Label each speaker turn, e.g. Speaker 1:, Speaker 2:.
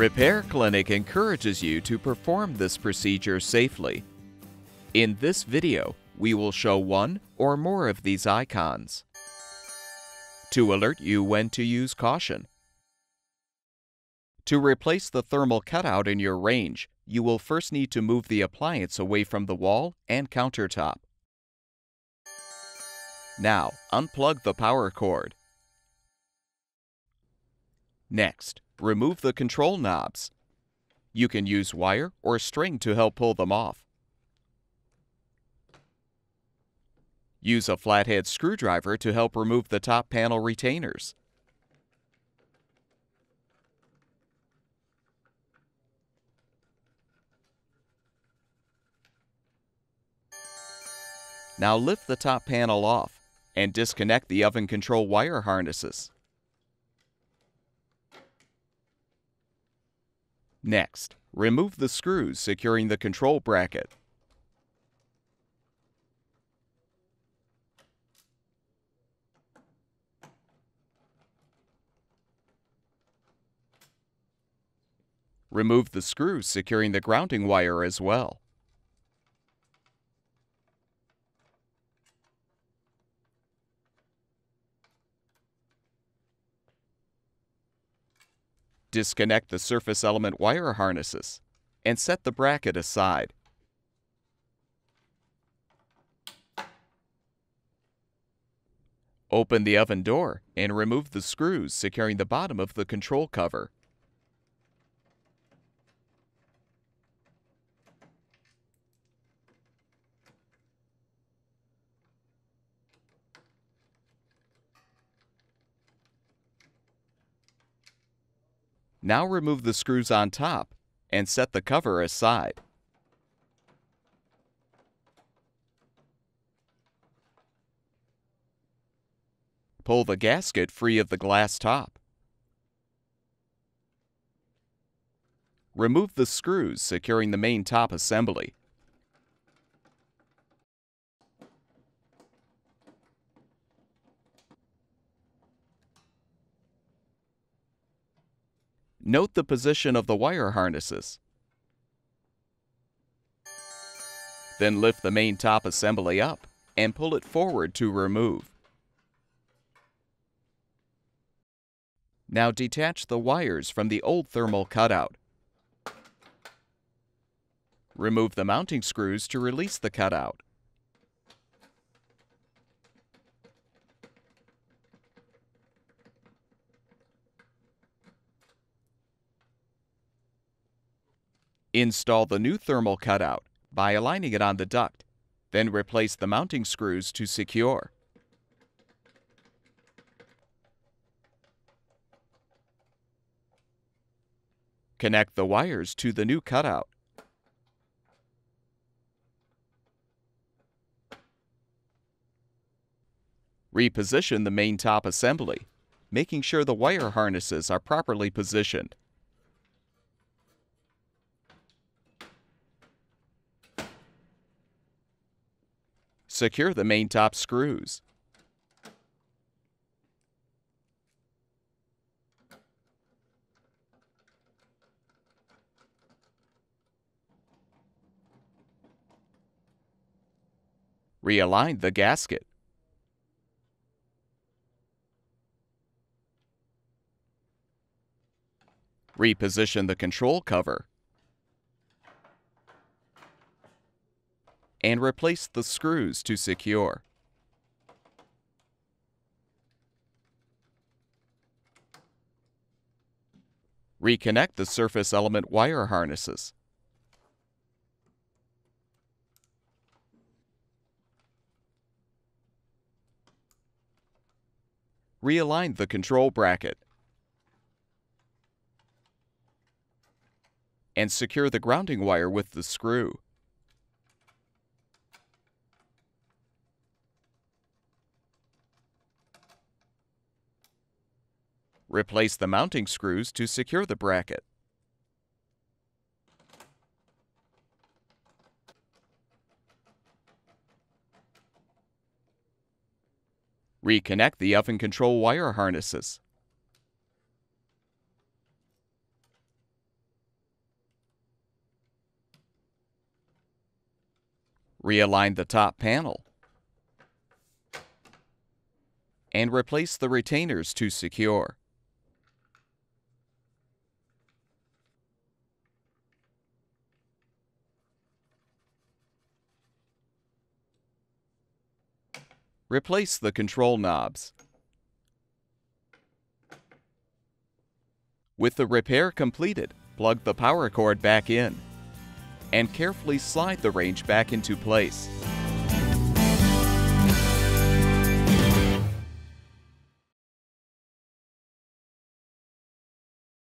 Speaker 1: Repair Clinic encourages you to perform this procedure safely. In this video, we will show one or more of these icons to alert you when to use caution. To replace the thermal cutout in your range, you will first need to move the appliance away from the wall and countertop. Now, unplug the power cord. Next, remove the control knobs. You can use wire or string to help pull them off. Use a flathead screwdriver to help remove the top panel retainers. Now lift the top panel off and disconnect the oven control wire harnesses. Next, remove the screws securing the control bracket. Remove the screws securing the grounding wire as well. Disconnect the surface element wire harnesses and set the bracket aside. Open the oven door and remove the screws securing the bottom of the control cover. Now remove the screws on top and set the cover aside. Pull the gasket free of the glass top. Remove the screws securing the main top assembly. Note the position of the wire harnesses. Then lift the main top assembly up and pull it forward to remove. Now detach the wires from the old thermal cutout. Remove the mounting screws to release the cutout. Install the new thermal cutout by aligning it on the duct, then replace the mounting screws to secure. Connect the wires to the new cutout. Reposition the main top assembly, making sure the wire harnesses are properly positioned. Secure the main top screws. Realign the gasket. Reposition the control cover. And replace the screws to secure. Reconnect the surface element wire harnesses. Realign the control bracket. And secure the grounding wire with the screw. Replace the mounting screws to secure the bracket. Reconnect the oven control wire harnesses. Realign the top panel. And replace the retainers to secure. Replace the control knobs. With the repair completed, plug the power cord back in and carefully slide the range back into place.